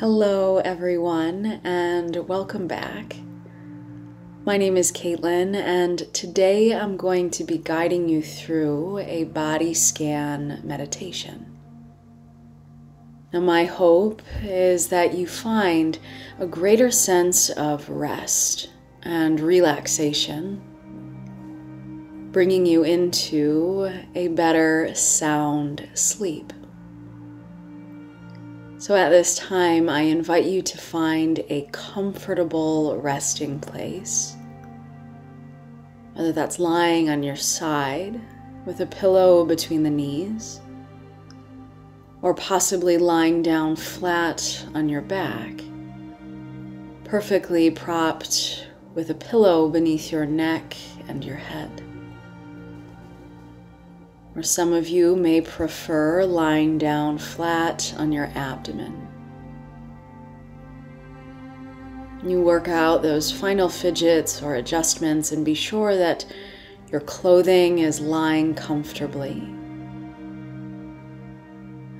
Hello, everyone, and welcome back. My name is Caitlin, and today I'm going to be guiding you through a body scan meditation. Now, my hope is that you find a greater sense of rest and relaxation, bringing you into a better sound sleep. So, at this time, I invite you to find a comfortable resting place. Whether that's lying on your side with a pillow between the knees, or possibly lying down flat on your back, perfectly propped with a pillow beneath your neck and your head or some of you may prefer lying down flat on your abdomen. You work out those final fidgets or adjustments and be sure that your clothing is lying comfortably.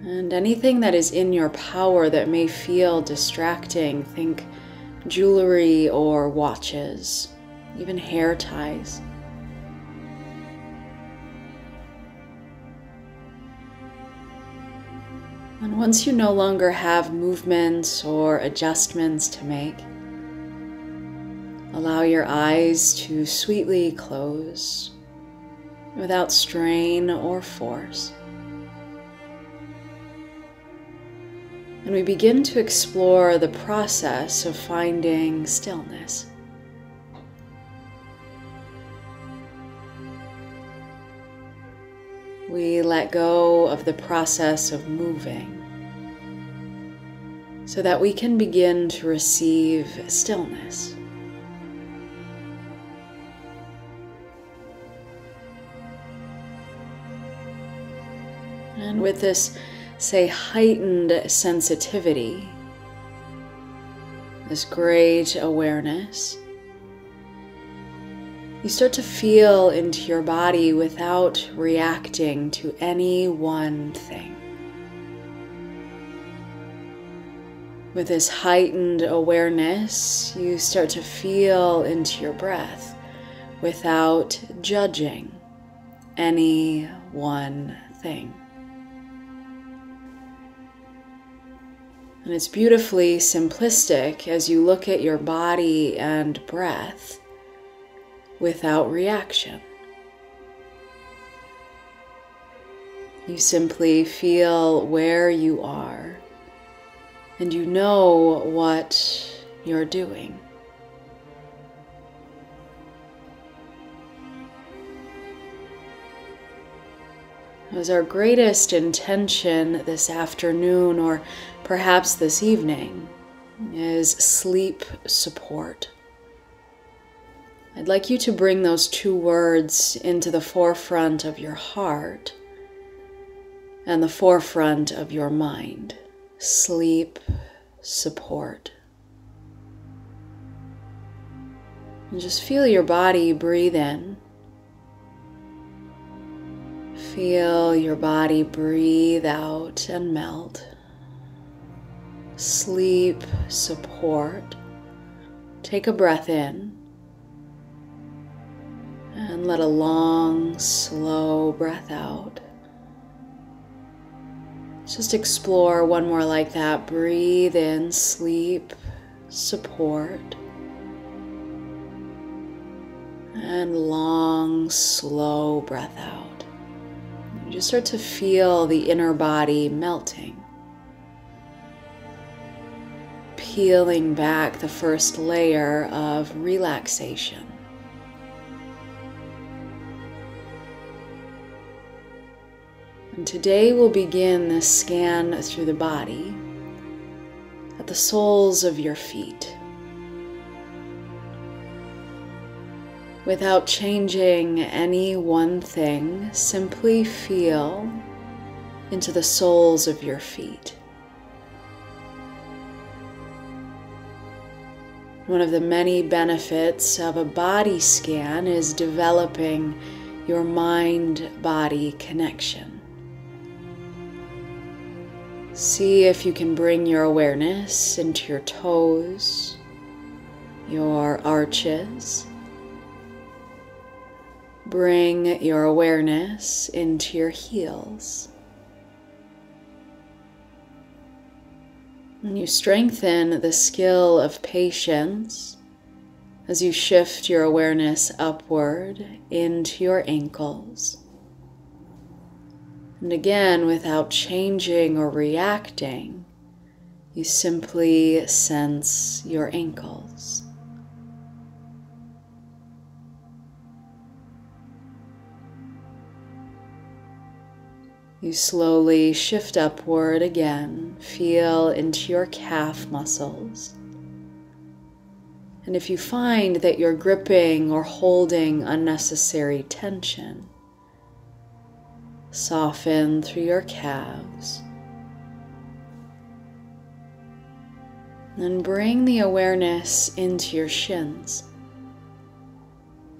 And anything that is in your power that may feel distracting, think jewelry or watches, even hair ties. Once you no longer have movements or adjustments to make, allow your eyes to sweetly close without strain or force. And we begin to explore the process of finding stillness. we let go of the process of moving so that we can begin to receive stillness. And with this, say, heightened sensitivity, this great awareness, you start to feel into your body without reacting to any one thing. With this heightened awareness, you start to feel into your breath without judging any one thing. And it's beautifully simplistic as you look at your body and breath without reaction. You simply feel where you are and you know what you're doing. was our greatest intention this afternoon or perhaps this evening is sleep support. I'd like you to bring those two words into the forefront of your heart and the forefront of your mind sleep support. And just feel your body breathe in. Feel your body breathe out and melt. Sleep support. Take a breath in. And let a long, slow breath out. Just explore one more like that. Breathe in, sleep, support. And long, slow breath out. You just start to feel the inner body melting. Peeling back the first layer of relaxation. Today we'll begin this scan through the body at the soles of your feet. Without changing any one thing, simply feel into the soles of your feet. One of the many benefits of a body scan is developing your mind body connection. See if you can bring your awareness into your toes, your arches. Bring your awareness into your heels. And you strengthen the skill of patience as you shift your awareness upward into your ankles. And again, without changing or reacting, you simply sense your ankles. You slowly shift upward again, feel into your calf muscles. And if you find that you're gripping or holding unnecessary tension, soften through your calves. Then bring the awareness into your shins,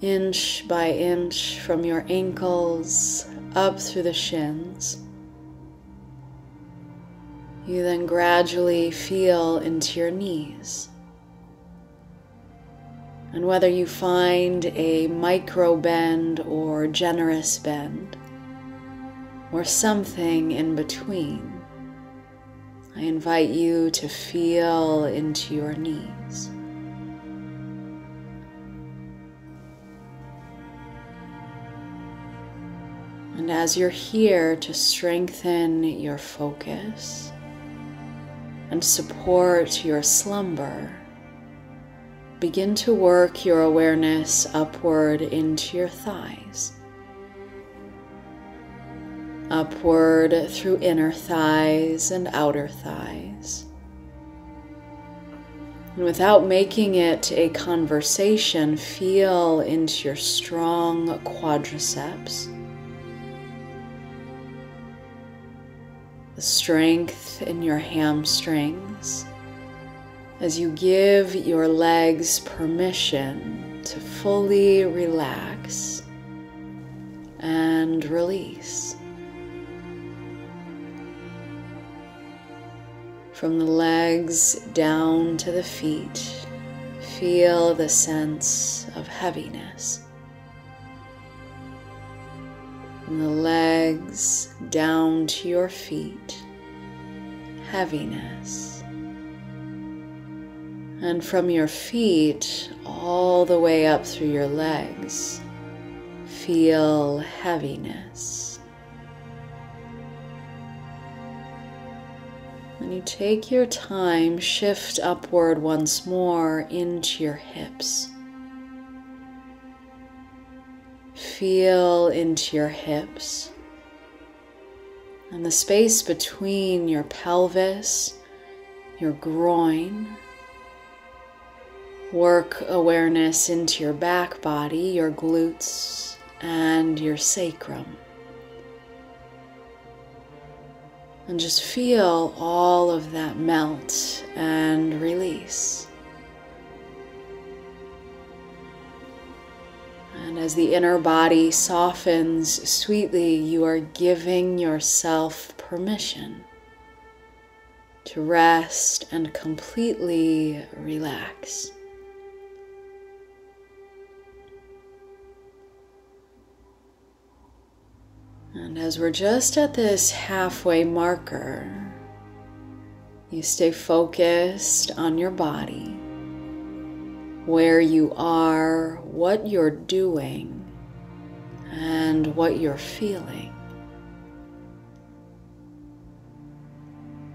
inch by inch from your ankles up through the shins. You then gradually feel into your knees. And whether you find a micro bend or generous bend, or something in between, I invite you to feel into your knees. And as you're here to strengthen your focus and support your slumber, begin to work your awareness upward into your thighs. Upward through inner thighs and outer thighs. And without making it a conversation, feel into your strong quadriceps the strength in your hamstrings as you give your legs permission to fully relax and release. From the legs down to the feet, feel the sense of heaviness. From the legs down to your feet, heaviness. And from your feet all the way up through your legs, feel heaviness. When you take your time, shift upward once more into your hips. Feel into your hips and the space between your pelvis, your groin. Work awareness into your back body, your glutes, and your sacrum. And just feel all of that melt and release. And as the inner body softens sweetly, you are giving yourself permission to rest and completely relax. And as we're just at this halfway marker, you stay focused on your body, where you are, what you're doing, and what you're feeling.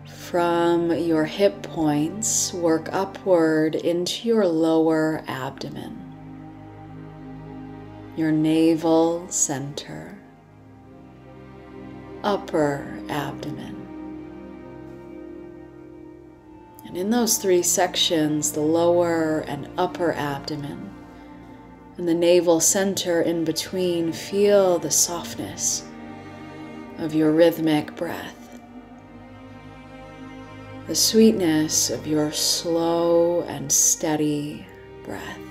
From your hip points, work upward into your lower abdomen, your navel center upper abdomen. And in those three sections, the lower and upper abdomen, and the navel center in between, feel the softness of your rhythmic breath, the sweetness of your slow and steady breath.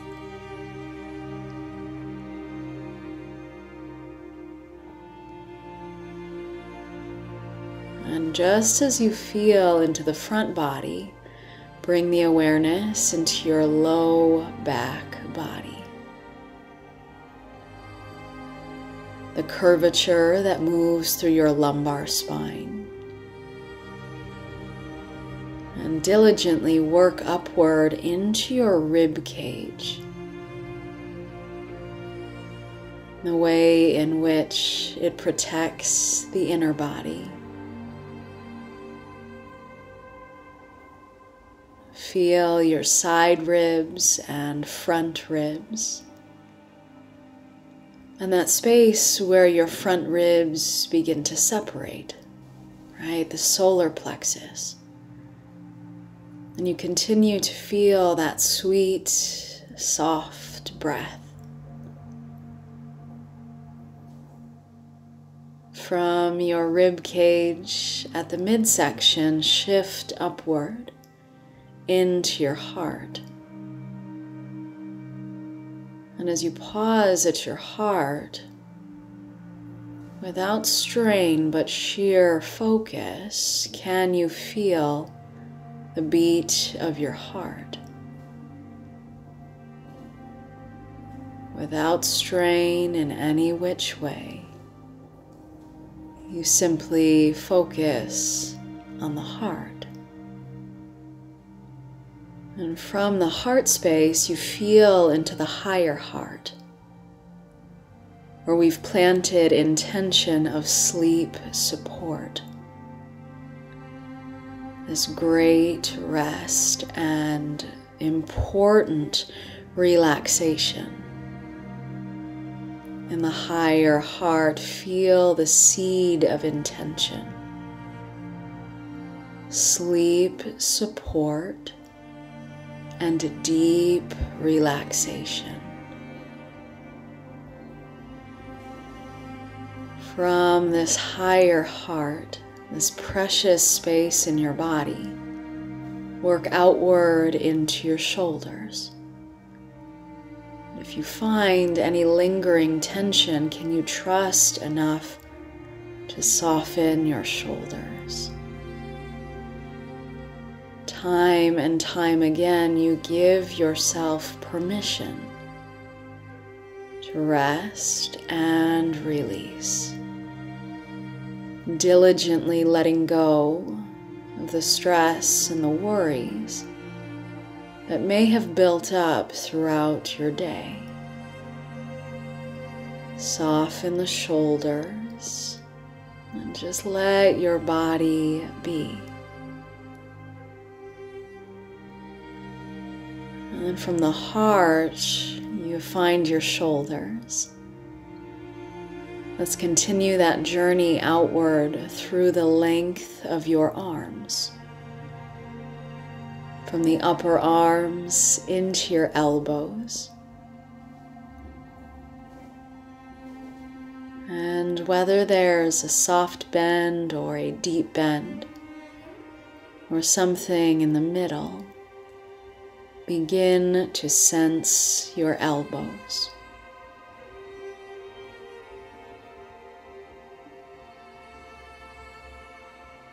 Just as you feel into the front body, bring the awareness into your low back body. The curvature that moves through your lumbar spine. And diligently work upward into your rib cage. The way in which it protects the inner body. Feel your side ribs and front ribs. And that space where your front ribs begin to separate, right? The solar plexus. And you continue to feel that sweet, soft breath. From your rib cage at the midsection, shift upward into your heart. And as you pause at your heart, without strain but sheer focus, can you feel the beat of your heart? Without strain in any which way, you simply focus on the heart. And from the heart space, you feel into the higher heart, where we've planted intention of sleep support. This great rest and important relaxation. In the higher heart, feel the seed of intention. Sleep support and deep relaxation. From this higher heart, this precious space in your body, work outward into your shoulders. If you find any lingering tension, can you trust enough to soften your shoulders? Time and time again, you give yourself permission to rest and release. Diligently letting go of the stress and the worries that may have built up throughout your day. Soften the shoulders and just let your body be. And from the heart, you find your shoulders. Let's continue that journey outward through the length of your arms. From the upper arms into your elbows. And whether there's a soft bend or a deep bend, or something in the middle, begin to sense your elbows.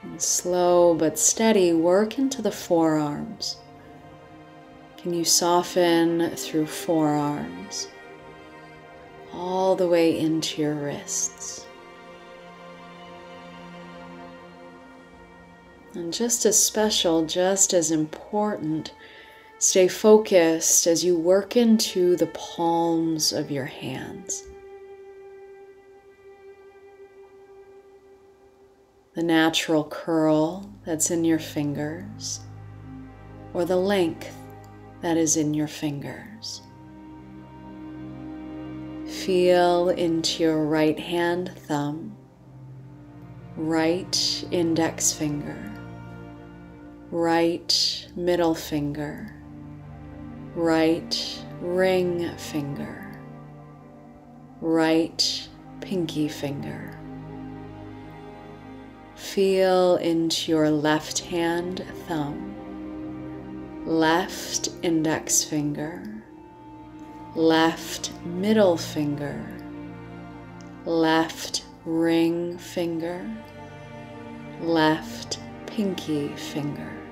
And slow but steady, work into the forearms. Can you soften through forearms all the way into your wrists? And just as special, just as important, Stay focused as you work into the palms of your hands. The natural curl that's in your fingers, or the length that is in your fingers. Feel into your right hand thumb, right index finger, right middle finger right ring finger, right pinky finger. Feel into your left hand thumb, left index finger, left middle finger, left ring finger, left pinky finger.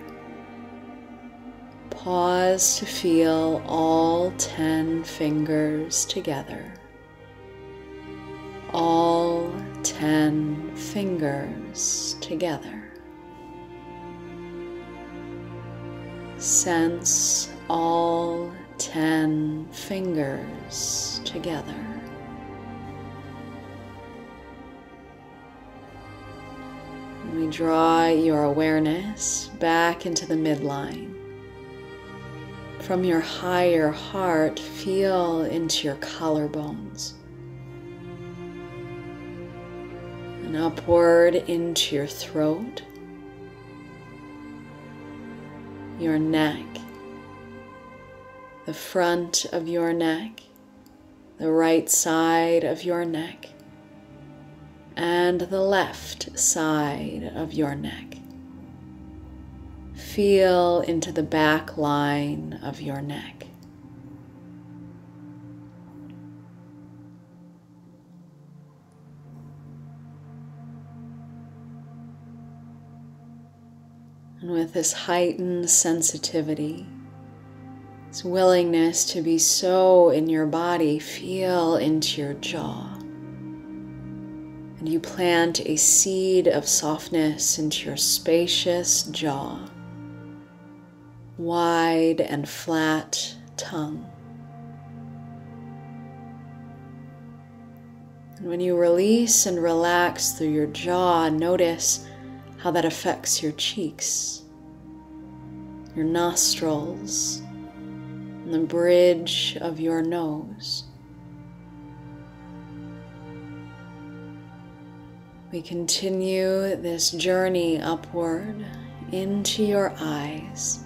Pause to feel all 10 fingers together. All 10 fingers together. Sense all 10 fingers together. We draw your awareness back into the midline. From your higher heart, feel into your collarbones. And upward into your throat, your neck, the front of your neck, the right side of your neck, and the left side of your neck. Feel into the back line of your neck. And with this heightened sensitivity, this willingness to be so in your body, feel into your jaw and you plant a seed of softness into your spacious jaw, wide and flat tongue. And when you release and relax through your jaw, notice how that affects your cheeks, your nostrils, and the bridge of your nose. We continue this journey upward into your eyes.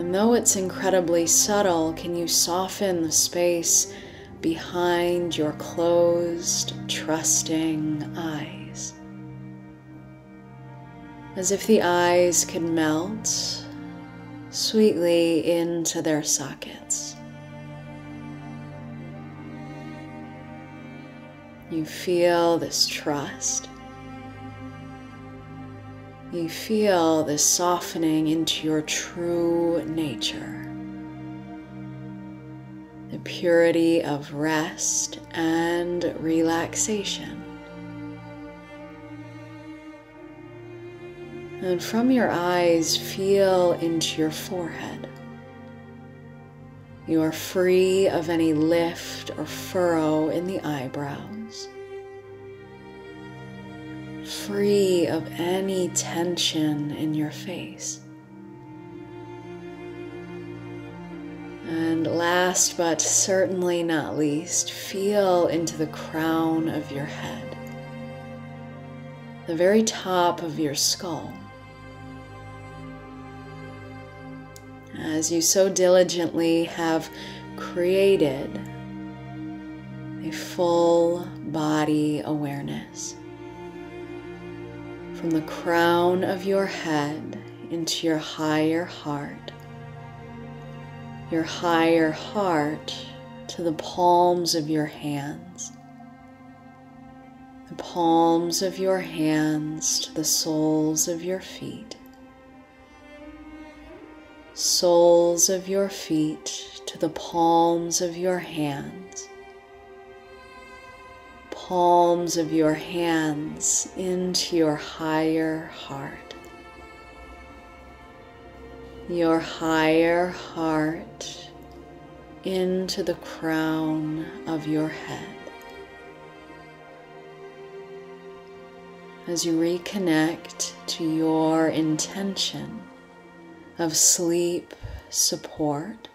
And though it's incredibly subtle, can you soften the space behind your closed, trusting eyes? As if the eyes could melt sweetly into their sockets. You feel this trust. You feel this softening into your true nature. The purity of rest and relaxation. And from your eyes, feel into your forehead. You are free of any lift or furrow in the eyebrows. Free of any tension in your face. And last but certainly not least, feel into the crown of your head, the very top of your skull. as you so diligently have created a full body awareness from the crown of your head into your higher heart, your higher heart to the palms of your hands, the palms of your hands to the soles of your feet. Soles of your feet to the palms of your hands, palms of your hands into your higher heart, your higher heart into the crown of your head. As you reconnect to your intention of sleep support.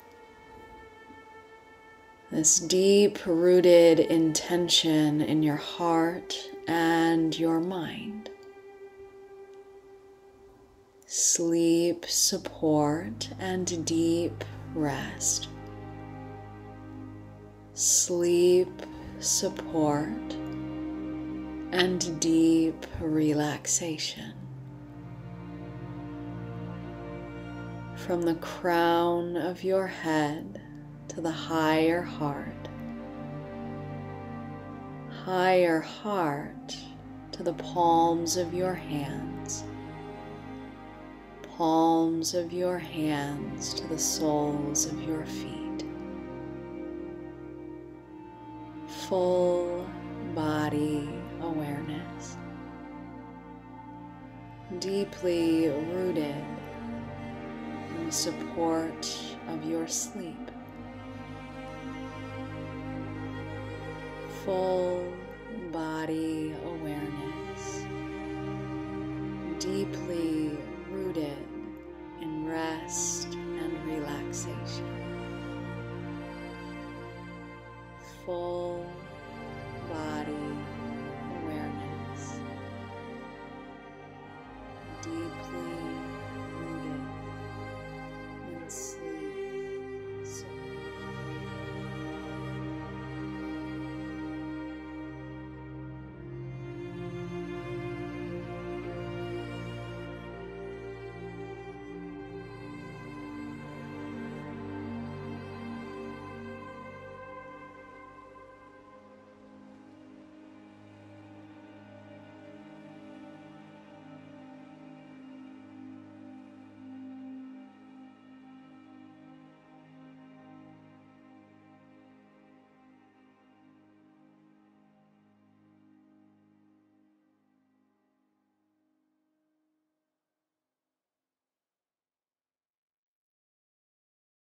This deep rooted intention in your heart and your mind. Sleep support and deep rest. Sleep support and deep relaxation. from the crown of your head to the higher heart. Higher heart to the palms of your hands, palms of your hands to the soles of your feet. Full body awareness, deeply rooted in the support of your sleep. Full body awareness, deeply rooted in rest